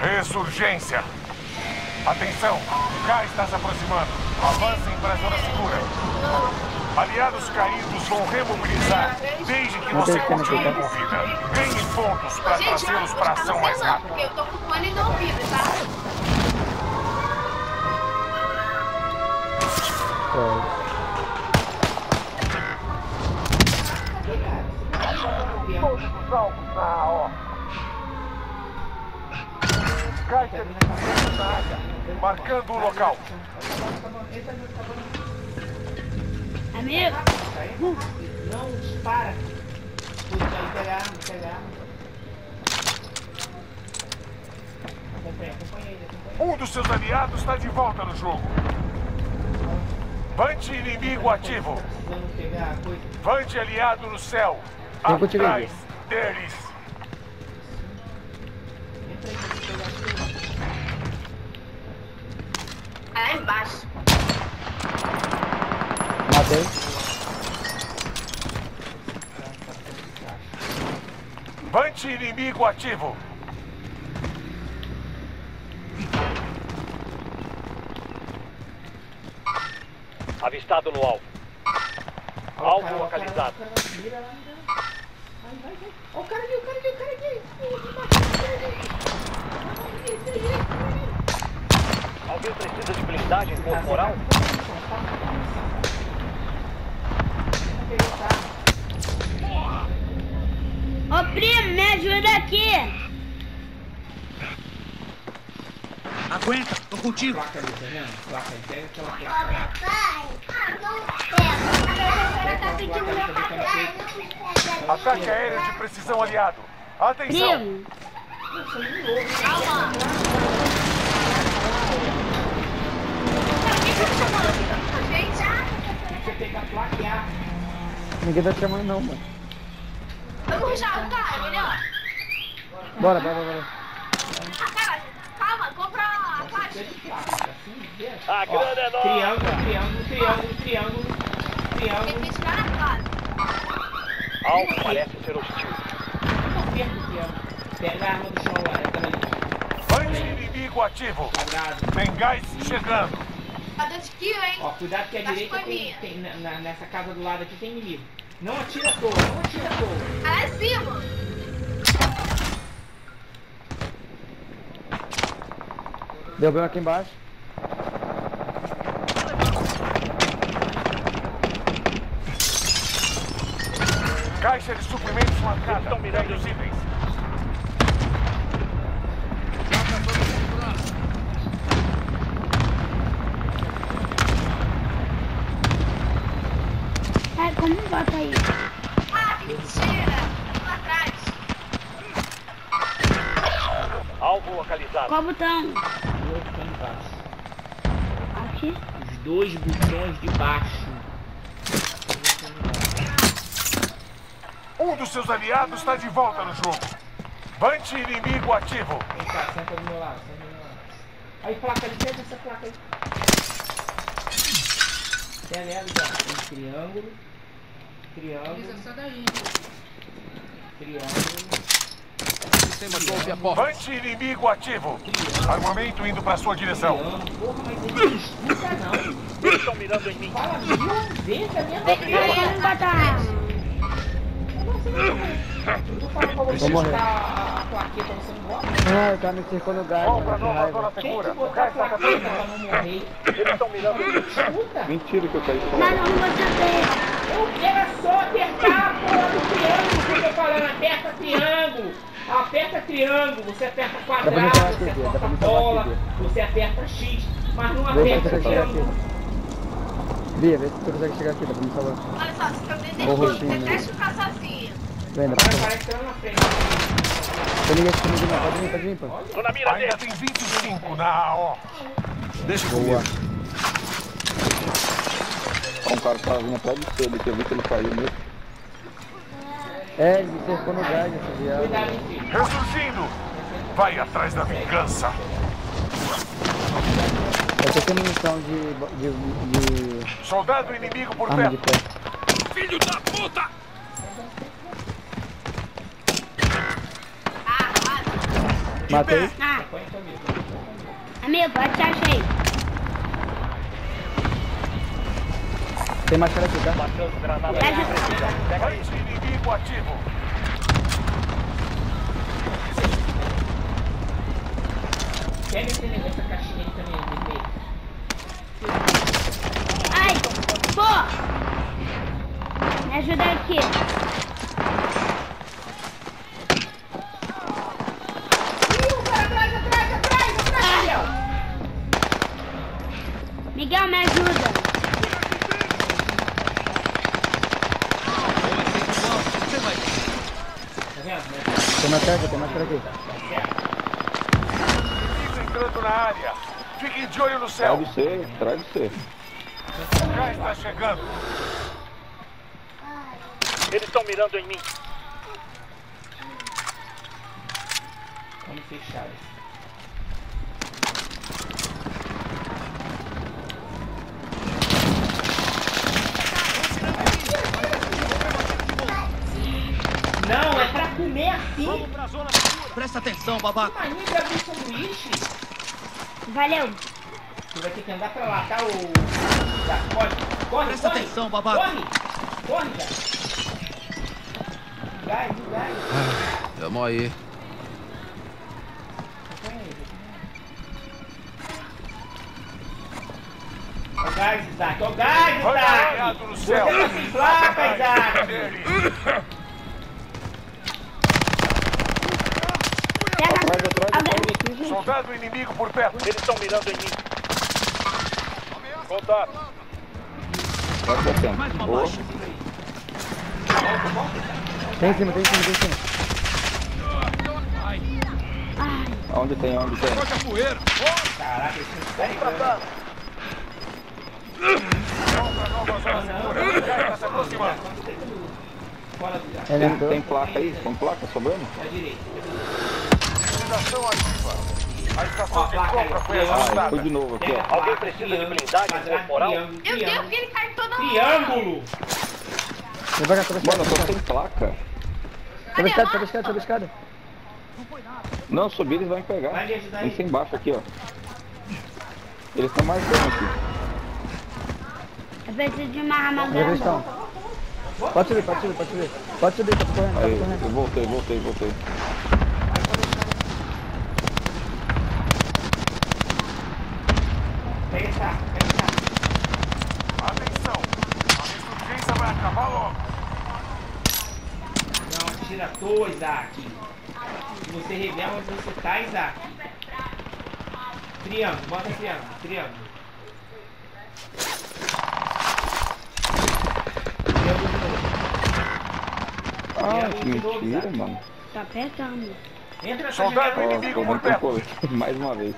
Ressurgência. Atenção, K está se aproximando. Avancem para a zona segura. Aliados caídos vão remobilizar desde que você continue com vida. Ganhe pontos para trazê-los para ação mais rápido. Porque eu tô com o fone no ouvido, tá? Todos salvos na AO. Na área. Marcando o local. Amigo, Não dispara. Aí pega. Um dos seus aliados está de volta no jogo. Vante inimigo ativo. Vante aliado no céu. Atrás deles. Lá embaixo. Matei. Vante inimigo ativo. Avistado no alvo. Alvo cara, ó, o cara, localizado. ó, o cara, Mira lá, mira lá. Vai, vai, vai. Ó, o cara ali, o cara ali, o cara ali. Alguém precisa de blindagem corporal? ô primo, me ajuda aqui. Aguenta, tô contigo. Placa ali, tá vendo? Placa ali, pega aquela placa. cara tá pedindo meu café. Ataque aéreo de precisão aliado. Atenção. Primo, Calma. Gente, Você pega a placa e a Ninguém tá te chamando não, mano. vamos ruxar o cara, melhor. Bora, bora, bora. Ah, cara, calma, compra a vê? A grana é nossa. Triângulo, triângulo, triângulo, triângulo, Tem triângulo. que tirar na classe. Alvo parece ser hostil. Não perca o triângulo. Pega a arma do chão lá, essa daí. Vante inimigo ativo. Tem gás chegando. Tá dando skill, hein? Ó, cuidado que a Acho direita tem, tem na- na- nessa casa do lado aqui tem inimigo. Não atira à toa, não atira à toa. Ah, lá em cima. Deu bem aqui embaixo. Caixa de suprimentos marcada. Estão mirando os itens. Bota aí? Ah, que mentira. Lá atrás. Alvo localizado. Qual botão? Aqui. Os dois botões de baixo. Um dos seus aliados está de volta no jogo. Vante inimigo ativo. Vem cá, senta do meu lado, senta do meu lado. Aí, placa ali, pega essa placa aí. Pega ela, já. Tem triângulo. Triângulo. Triângulo. Sistema de ouve a porta. Vante inimigo ativo. Armamento indo para sua direção. Triângulo. Porra, mas ele não escuta não. Eles estão mirando em mim. Fala mil vezes a? Eu pra você Vou morrer. botar a, a plaqueta, você não bota? Ai, o cara me cercou no gás, Vamos. Que nova zona segura. O gás capaz. pra não morrer? Eles estão mirando em mim. Escuta! Mentira que eu caí Mas não vou saber. Eu era só apertar a porra do triângulo que eu tô falando, aperta triângulo. Aperta triângulo, você aperta quadrado, você aqui, aperta bola, aqui. você aperta X, mas não aperta triângulo. aqui. Bia, vê se tu consegue chegar aqui, dá pra me salvar. Olha só, se eu roxinho, você né? deixa ficar sozinha. Vem, dá pra. Tem ninguém comigo não, pode vir, pode vir, pô. Tô na mira Ainda dele. tem 25 na AO. Deixa Boa. comigo. Ó, um cara tava vindo atrás de ali, que eu vi que ele caiu mesmo. É, ele me cercou no gás, esse viado. Ressurgindo. Vai atrás da vingança. Eu tô sem munição de, de, de Soldado inimigo por arma de perto. Filho da puta! Matei. Ah, amigo. pode te achei. Tem mais cara aqui, tá? Marcando granada Pega. de precisão. Pega esse negócio, essa caixinha aí também, vermelho. Ai, pô. Me ajuda aqui. Ih, o cara atrás, atrás, atrás, atrás, Miguel. Miguel, me ajuda. Você vai. Tá vendo? né? Tem cara aqui, entrando na área. Fiquem de olho no céu. De você, atrás de você. Já está chegando. Eles estão mirando em mim. Vamos fechar isso. Não, é pra comer assim. Presta atenção, babaca. Mania de abrir sanduíche. Valeu. Tu vai ter que andar pra lá, tá? O. Tá, corre, corre, Presta corre. atenção, babaca. Corre, corre, cara. Gás, gás. Tamo aí. Ó o gás, Isaac. Ó o gás, Isaac. Você sem placa, Isaac. Eles. Pega. Atrás, atrás, Alguém- atrás aqui, gente. Soldado inimigo por perto. Eles estão mirando em mim. Contato. Mais uma Boa. baixa. Tem em cima, tem em cima, tem em cima. Ai, Onde tem, onde tem? Toca a poeira. Caraca, esse cara é grande. Vamos para nova zona segura. Já está se aproximando. Fora do gás. Ele Tem, tem placa aí? Tem placa sobrando? À direita. Iluminação ativa. A estação de compra foi ajustada. foi de novo aqui, ó. Alguém precisa de triângulo, blindagem corporal? triângulo, Meu Deus, triângulo. que ele cai toda hora. Triângulo! Mano, só escada. tem placa. Sobe a escada, sobe a escada, sobe a escada. Não, subir eles vão me pegar. Vai aí. que embaixo aqui, ó. Eles estão marcando aqui. eu preciso de uma arma Onde eles grande. estão? Pode subir, pode subir, pode subir. Pode subir, tá correndo, tá Aí, correndo. eu voltei, voltei, voltei. Pega essa arma, pega essa arma. Atenção. A ressurgência vai acabar logo. Não, tira à toa, Isaac. Você revela onde você tá, Isaac. Triângulo, bota triângulo, triângulo. Triângulo de novo. Ah, que mentira, mano. Tá apertando. Entra Soldado inimigo Ó, por um perto. pouco. Mais uma vez.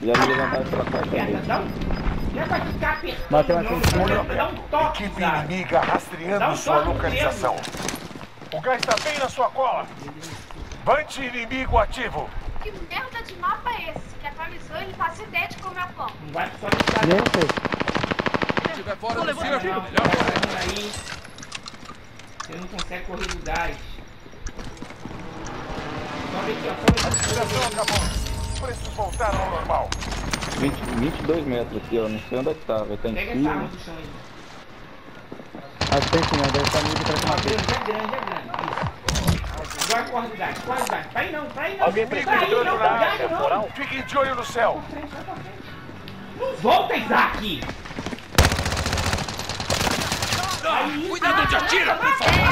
Já me levantaram pela pra ficar apertando, Bateu não. aqui em cima. Equipe inimiga um rastreando sua localização. O gás está bem na sua cola. Bante inimigo ativo. Que merda de mapa é esse? Que atualizou ele faz ideia de como é pão. Não vai Nem Isaac. sei. Se estiver fora do não, melhor aí. Você não consegue correr do gás. Sobe aqui, ó. Sobe aqui. Acabou. Preços voltaram ao normal. 20, 22 metros aqui, ó. Não sei onde é que tá. Vai estar em Pega essa arma cima. do chão aí. Acho que tem sim, ó. Deve estar muito pra cima é grande, é grande. Isso. Agora corre do gás, corre do gás. Aí não, pra aí não. Alguém precisa aí de não, na gás não. Fiquem de olho no céu. Pra frente, vai pra frente. Não volta, Isaac! Cuidado onde atira, por favor.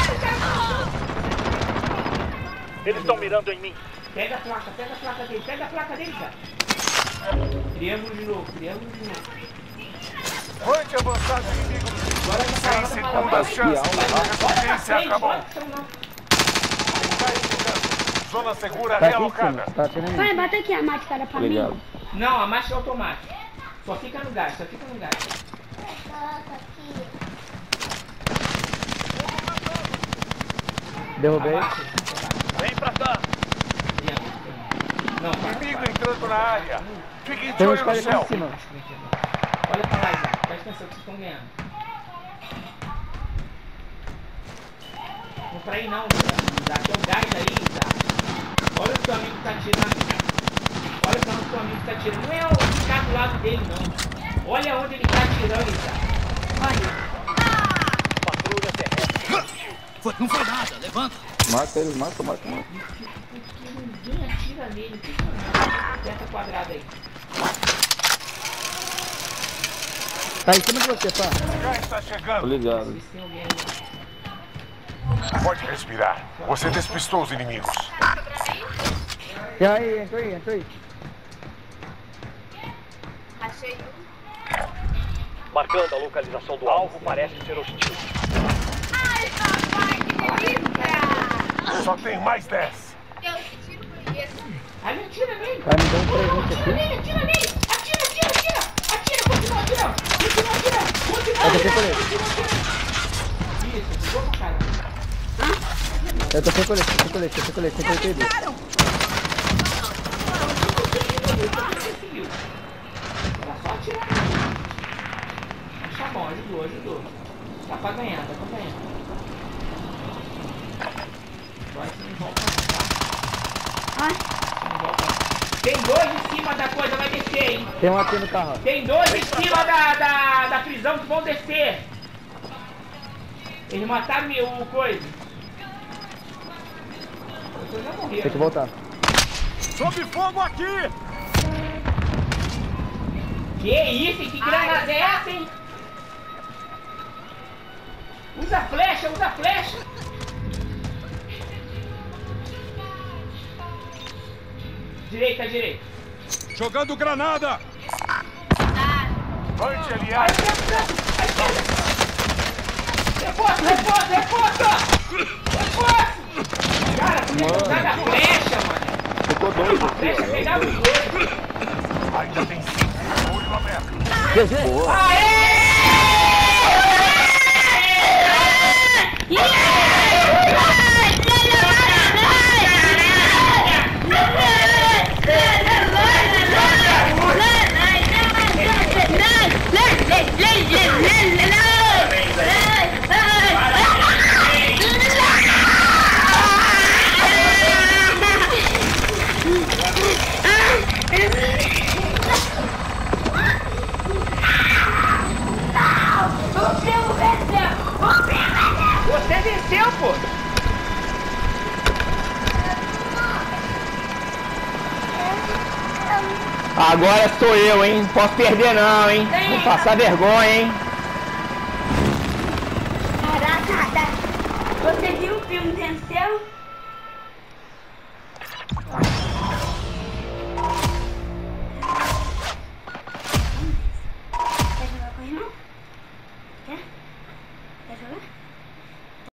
Eles estão mirando em mim. Pega a placa, pega a placa dele, pega a placa dele, cara. Triângulo de novo, triângulo de novo. Bante avançado inimigo. Pra cá, Sem pra lá, segundas chances. A pra frente, acabou. pra. Zona segura Tá aqui realocada. tá atirando em Vai, bota aqui a máscara pra Obrigado. mim. Não, a marcha é automática. Só fica no gás, só fica no gás. Derrubei. Abaixa, Vem pra cá. triângulo, triângulo. Não, para, Inimigo entrando na área. Fiquem de Tem olho no céu. em cima. Olha pra lá, Isaac. Presta atenção que vocês estão ganhando. Não pra aí não, Isaac. É o gás aí, Isaac. Olha o que o amigo tá tirando. amigo que tá atirando. Não é o que tá do lado dele, não. Olha onde ele tá atirando, Isaac. Olha. Patrulha terrestre. Foi, não foi nada, levanta. Mata ele, mata, mata, mata. Ninguém atira nele. Impressionante. Aperta quadrada aí. Tá em cima de você, pá. Gás está Tô chegando. ligado. Pode respirar. Você despistou os inimigos. E aí, entrou aí, entrou aí. Achei um. Marcando a localização do alvo, parece ser hostil. Ai, papai, que delícia! Só tem mais 10. Deus, que tiro foi Aí atira nele. Vai me dar um presente Atira aqui. nele, atira nele. Atira, atira, atira. Atira, continua atirando. Continua atirando. Continua Eu tô sem atirando. colete. Continua atirando. Isso, ficou pra caramba. Eu tô sem colete, sem colete, sem colete, sem colete. Era só atirar. Mas tá bom, ajudou, ajudou. Dá pra ganhar, dá pra ganhar. Agora você não volta não, tá? Ai, Você não volta não. Tem dois em cima da coisa, vai descer, hein? Tem um aqui no carro. Tem dois em cima da, da, da prisão que vão descer. Eles mataram o coisa. O coisa Tem morreu. que voltar. Sob fogo aqui! Que isso, hein? Que granada é essa, hein? Usa flecha, usa flecha. Direita, direita. Jogando granada! Ante Aí, aliado. esquerda, aí, esquerda. Reforça, reforça, reforça. Reforça. Cara, podia ter usado a flecha, mano. Ficou dois A aqui, flecha pegava os dois. Ainda tem 5. Olho aberto. Boa. Agora sou eu, hein? Não posso perder não, hein? Vou passar vergonha, hein? Caraca, tá. você viu o filme né, Denzel?